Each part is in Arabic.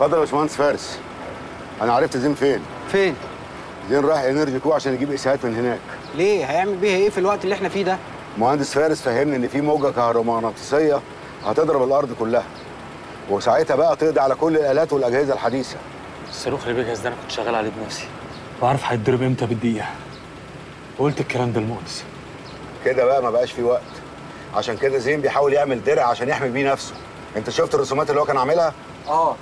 اتفضل يا باشمهندس فارس. أنا عرفت زين فين. فين؟ زين رايح انرجي كو عشان يجيب اسهات من هناك. ليه؟ هيعمل بيها إيه في الوقت اللي إحنا فيه ده؟ مهندس فارس فهمني إن في موجة كهرومغناطيسية هتضرب الأرض كلها. وساعتها بقى تقضي على كل الآلات والأجهزة الحديثة. الصاروخ اللي بيجهز ده أنا كنت شغال عليه بنفسي. بعرف هيتضرب إمتى بالدقيقة. وقلت الكلام ده لمؤنس كده بقى ما بقاش في وقت. عشان كده زين بيحاول يعمل درع عشان يحمي بيه نفسه. أنت شفت الرسومات اللي هو كان عاملها؟ آه.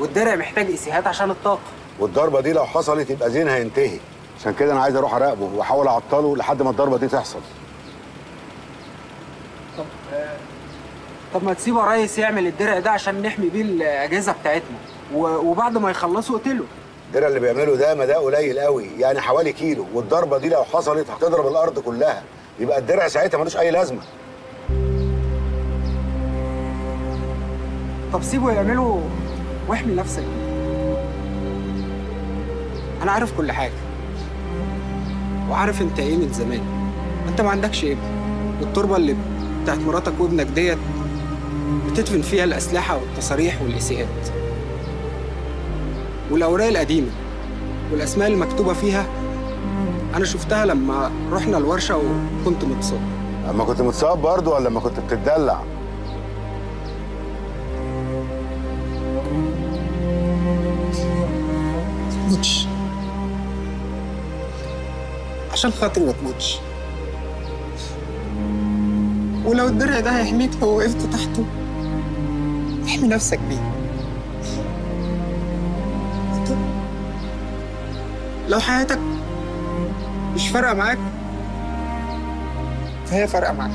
والدرع محتاج إسيهات عشان الطاقة. والضربة دي لو حصلت يبقى زين هينتهي. عشان كده أنا عايز أروح أراقبه وأحاول أعطله لحد ما الضربة دي تحصل. طب آه، طب ما تسيبه ريس يعمل الدرع ده عشان نحمي بيه الأجهزة بتاعتنا. وبعد ما يخلصوا اقتله الدرع اللي بيعمله ده مداه قليل قوي يعني حوالي كيلو. والضربة دي لو حصلت هتضرب الأرض كلها. يبقى الدرع ساعتها ملوش أي لازمة. طب سيبه يعمله واحمي نفسك. أنا عارف كل حاجة. وعارف أنت إيه من زمان. أنت ما عندكش ابن. والتربه اللي بتاعت مراتك وابنك ديت بتدفن فيها الأسلحة والتصاريح والاسيات والأوراق القديمة والأسماء المكتوبة فيها أنا شفتها لما رحنا الورشة وكنت متصاب. اما كنت متصاب برضه ولا لما كنت بتدلع عشان خاطري ما تموتش. ولو الدرع ده هيحميك لو وقفت تحته. احمي نفسك بيه. لو حياتك مش فارقة معاك فهي فارقة معاك.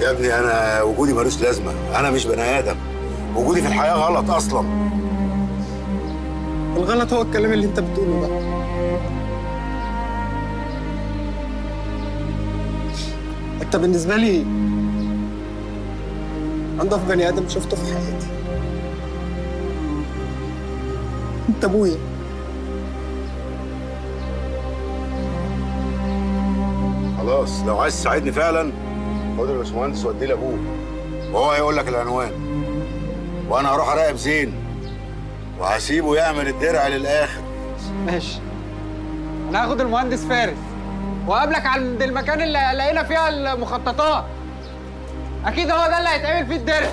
يا ابني أنا وجودي ملوش لازمة. أنا مش بني آدم. وجودي في الحياة غلط أصلا. الغلط هو الكلام اللي انت بتقوله ده. انت بالنسبة لي أنضف بني آدم شفته في حياتي. انت أبويا. خلاص لو عايز تساعدني فعلا خد الباشمهندس وديه لأبوه. وهو هيقول لك العنوان. وأنا هروح أراقب زين. وهسيبه يعمل الدرع للآخر. ماشي. أنا هاخد المهندس فارس. وقابلك عند المكان اللي لقينا فيها المخططات. أكيد هو ده اللي هيتعمل فيه الدرع.